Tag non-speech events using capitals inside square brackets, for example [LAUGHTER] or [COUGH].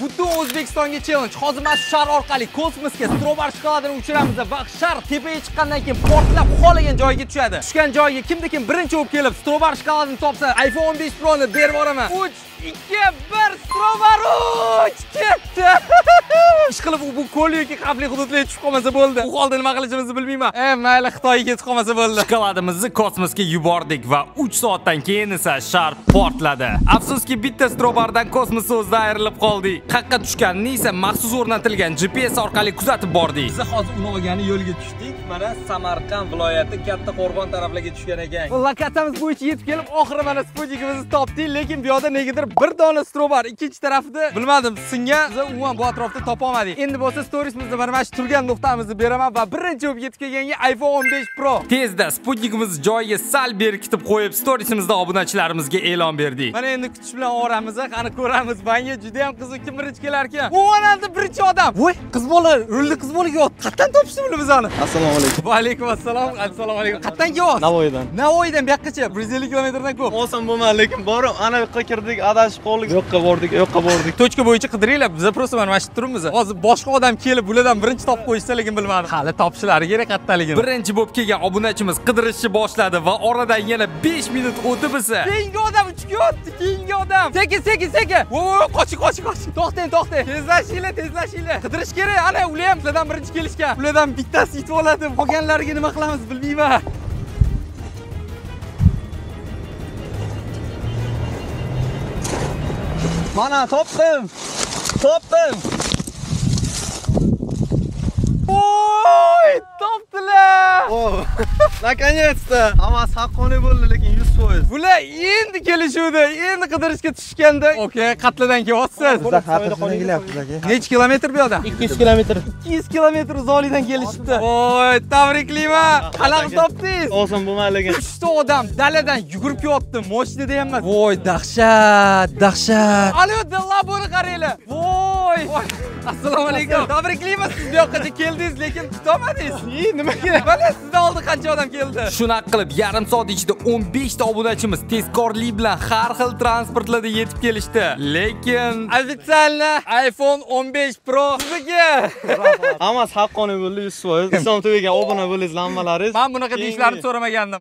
Butun O'zbekistonga challenge. Hozir mana shu shar orqali kosmosga strobar shokoladini uchiramiz va shar tepaga chiqqandan keyin portlab xohlagan joyiga tushadi. Tushgan joyiga kimda kim birinchi bo'lib kelib strobar shokoladini topsa, iPhone 15 Pro ni berib yuboraman. 3 2 1 strobar uch ketdi. [LAUGHS] Ish qilib u bu ko'l yoki xavfli hududlarga tushib qolmasa bo'ldi. U holda nima qilishimizni bilmayman. E, mayli Xitoyga ketib qolmasa bo'ldi. Shokoladimizni kosmosga yubordik va 3 soatdan keyin esa shar portladi. Afsuski bitta strobardan kosmos o'zida ayrilib qoldik. Qaqqa tushganini esa maxsus o'rnatilgan GPS orqali kuzatib bordik. Biz hozir uni olgani yo'lga tushdik. Mana Samarqand viloyati Katta Qo'rg'on taraflarga tushgan ekan. Lokatamiz bo'yicha yetib kelib, oxiri mana sputnikimizni topdik, lekin bu yoqda negadir bir dona strobar ikkinchi tarafida bilmadim, singan. Biz umuman bu atrofda topa olmadik. Endi bo'lsa storiesmizda mana shu turgan nuqtamizni beraman va birinchi bo'lib yetib kelganga iPhone 15 Pro. Tezda sputnikimiz joyiga sal berkitib qo'yib, storiesimizda obunachilarimizga e'lon berdik. Mana endi kutish bilan oramiz, qani ko'ramiz. Menga juda ham qiziq kim birinchi kelar ekan. Bu onamda birinchi odam. Voy, qiz bola, rulni qiz bola yot. Qatdan topishdi buni bizani? assalomu alaykum Va alaykum assalom. Assalomu alaykum. Qatdan kelyapsiz? navoiydan Navoiydan bu yoqqacha 150 kilometrdan ko'p. oson bo'lmadi lekin borib ana yoqqa kirdik adashib qoldik bu yoqqa bordik u yoqqa bordik Tochka bo'yicha qidiringlar. Biz просто mana shu turibmiz. Hozir boshqa odam kelib bulardan birinchi topib qo'yishsa, lekin bilmadim. Hali topishlari kerak qatdaligini. Birinchi bo'lib kelgan obunachimiz qidirishni boshladi va oradan yana 5 minut o'tib esa keyingi odam uchyapti, keyingi odam. Sekin, sekin, sekin. Voy, qoching, qoching, qoching. To'xtang, to'xtang. Tezlashinglar, tezlashinglar. Qidirish kerak. Ana ular ham sizlardan birinchi kelishgan. Ulardan bittasi yetib oladi. Qolganlariga nima qilamiz bilmayman. mana topdim topdim наконец-то hammasi haqqoniy bo'ldi lekin 100%. Bular endi kelishuvdi, endi qidirishga tushganda. Okey, qatladan kelyapsiz. Bizda xatirdan kelyapmiz aka Necha kilometr bu yoqdan? 200 kilometr 200 kilometr uzoqlikdan kelishibdi. Voy, tabriklayman. Qanaqa topdingiz? oson bo'lmadi lekin 3 ta odam daladan yugurib kelyapti, mashinada ham emas. Voy, dahshat, dahshat. Alo, laboni qaranglar. Assalomu alaykum. Tabriklayman siz bu yoqqacha keldingiz, lekin tutolmadingiz. E, nimaga? Mana sizdan oldin qancha odam keldi? Shunaqa qilib, yarim soat ichida 15 ta obunachimiz tezkorlik bilan har xil transportlarda yetib kelishdi. Lekin ofitsialni iPhone 15 Pro sizniki. hammasi haqqoniy bo'ldi 100%. islom tvga obuna bo'lingiz lamalaringiz Men bunaqa deyishlarini so'ramagandim.